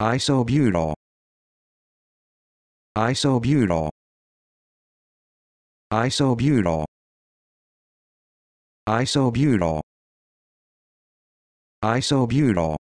isobutyl isobutyl isobutyl isobutyl isobutyl